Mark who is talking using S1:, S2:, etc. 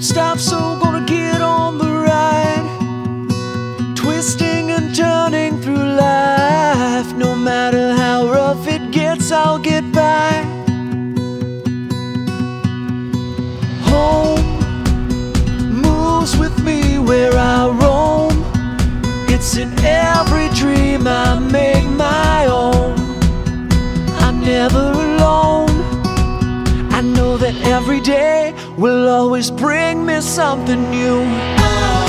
S1: won't stop, so gonna get on the ride. Twisting and turning through life. No matter how rough it gets, I'll get by. Home moves with me where I roam. It's in every dream I make my own. I'm never day will always bring me something new.